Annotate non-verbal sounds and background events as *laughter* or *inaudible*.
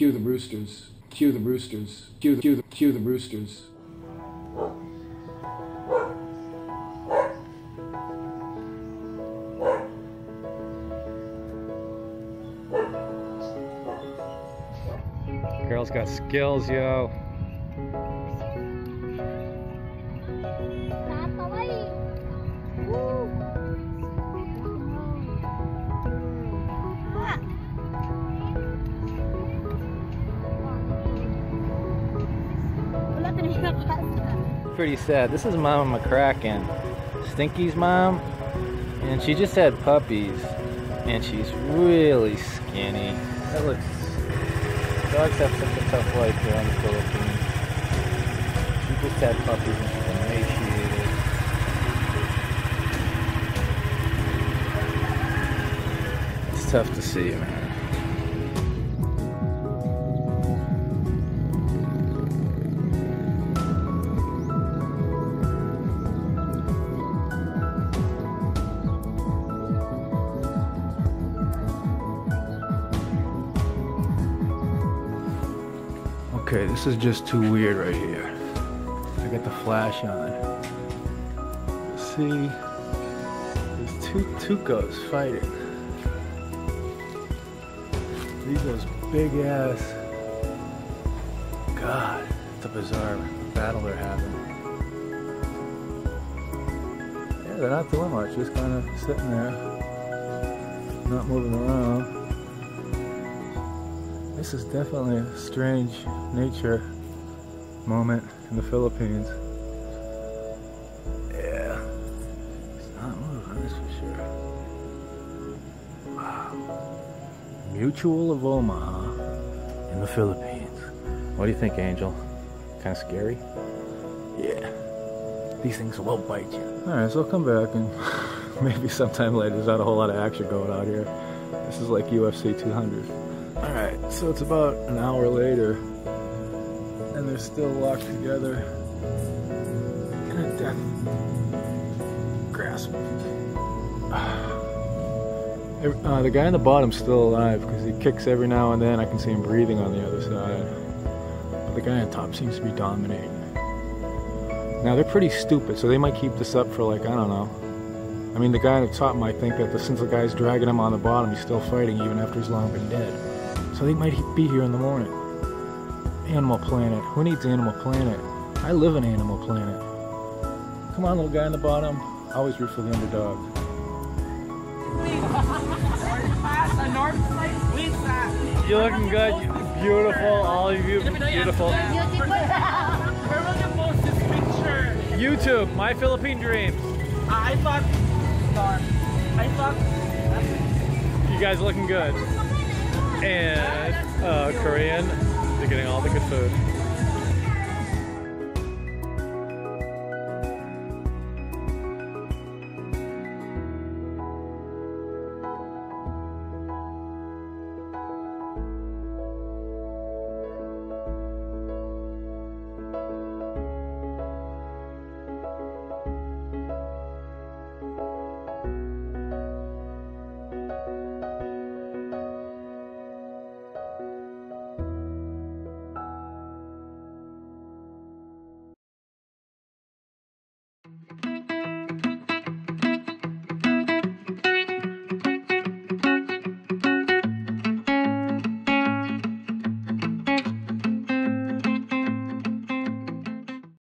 Cue the roosters. Cue the roosters. Cue the cue the cue the roosters. Girl's got skills, yo. Pretty sad. This is Mama McCracken. Stinky's mom. And she just had puppies. And she's really skinny. That looks Dogs have such a tough life here in the Philippines. She just had puppies and she's emaciated. It's tough to see, man. Okay, this is just too weird right here. I got the flash on. See, there's two tukos fighting. These those big ass. God, it's a bizarre battle they're having. Yeah, they're not doing much, just kind of sitting there, not moving around. This is definitely a strange nature moment in the Philippines. Yeah. It's not moving, that's for sure. Wow. Mutual of Omaha in the Philippines. What do you think, Angel? Kind of scary? Yeah. These things will bite you. Alright, so I'll come back and *laughs* maybe sometime later. There's not a whole lot of action going on here. This is like UFC 200. So it's about an hour later, and they're still locked together in a death grasp. *sighs* Uh, the guy on the bottom's still alive because he kicks every now and then. I can see him breathing on the other side. But the guy on top seems to be dominating. Now, they're pretty stupid, so they might keep this up for like, I don't know. I mean, the guy on the top might think that the, since the guy's dragging him on the bottom, he's still fighting even after he's long been dead. So they might be here in the morning. Animal Planet. Who needs Animal Planet? I live in Animal Planet. Come on, little guy in the bottom. Always root for the underdog. You're looking good. Beautiful. All of you beautiful. Where will you post this picture? YouTube, My Philippine Dreams. I thought. I thought You guys looking good. And uh, Korean, they're getting all the good food.